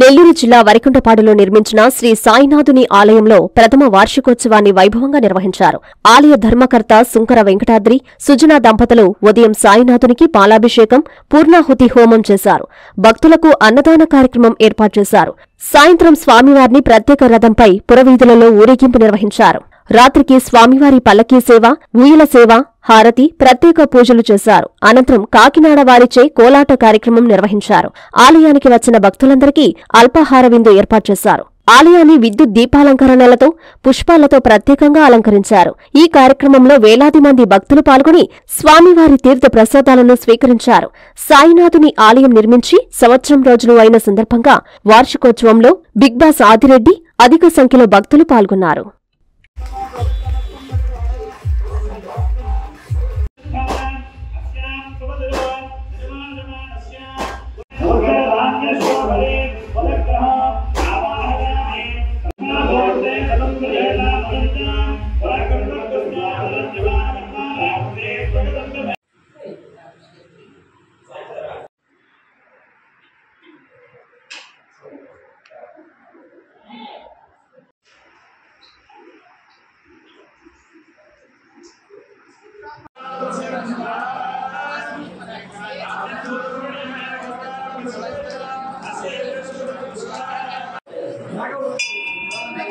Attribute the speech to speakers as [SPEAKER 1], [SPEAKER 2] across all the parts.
[SPEAKER 1] నెల్లూరు జిల్లా వరికుంటపాడులో నిర్మించిన శ్రీ సాయినాథుని ఆలయంలో ప్రథమ వార్షికోత్సవాన్ని వైభవంగా నిర్వహించారు. ఆలయ ధర్మకర్త సుంకర వెంకటాద్రి సుజనా దంపతులు ఉదయం సాయినాథునికి పాలాభిషేకం పూర్ణాహుతి హోమం చేశారు. భక్తులకు అన్నదాన కార్యక్రమం ఏర్పాటు చేశారు. సాయంత్రం స్వామివారిని ప్రత్యేక రథంపై పురవీధులలో ఊరేగింపు నిర్వహించారు. రాత్రికి స్వామివారి పల్లకీ సేవ ఊయల సేవ హారతి ప్రత్యేక పూజలు చేశారు. అనంతరం కాకినాడ వారిచే కోలాట కార్యక్రమం నిర్వహించారు. ఆలయానికి వచ్చిన భక్తులందరికీ అల్పాహార విందు ఏర్పాటు చేశారు. ఆలయాన్ని విద్యుత్ దీపాలంకరణలతో పుష్పాలతో ప్రత్యేకంగా అలంకరించారు. ఈ కార్యక్రమంలో వేలాది మంది భక్తులు పాల్గొని స్వామివారి తీర్థ ప్రసాదాలను స్వీకరించారు. సాయినాథుని ఆలయం నిర్మించి సంవత్సరం రోజులు అయిన సందర్భంగా వార్షికోత్సవంలో బిగ్ బాస్ ఆదిరెడ్డి అధిక సంఖ్యలో భక్తులు పాల్గొన్నారు.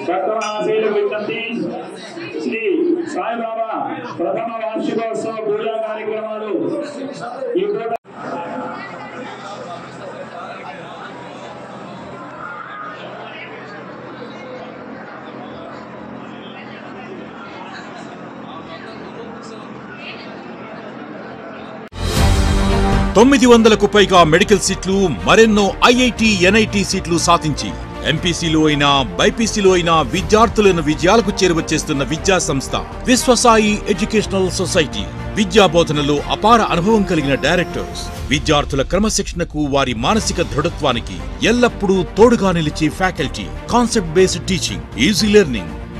[SPEAKER 2] భక్తమహాశీల విజ్ఞప్తి శ్రీ సాయిబాబా ప్రథమ వార్షికోత్సవ పూజా కార్యక్రమాలు ఈ
[SPEAKER 3] తొమ్మిది వందలకు పైగా మెడికల్ సీట్లు మరెన్నో ఐఐటి ఎన్ఐటి సీట్లు సాధించి ఎంపీసీలో అయినా బైపీసీలో అయినా విద్యార్థులను విజయాలకు చేరువచేస్తున్న విద్యా సంస్థ విశ్వసాయి ఎడ్యుకేషనల్ సొసైటీ. విద్యా బోధనలో అపార అనుభవం కలిగిన డైరెక్టర్స్. విద్యార్థుల క్రమశిక్షణకు వారి మానసిక దృఢత్వానికి ఎల్లప్పుడూ తోడుగా నిలిచే faculty. Concept based teaching easy learning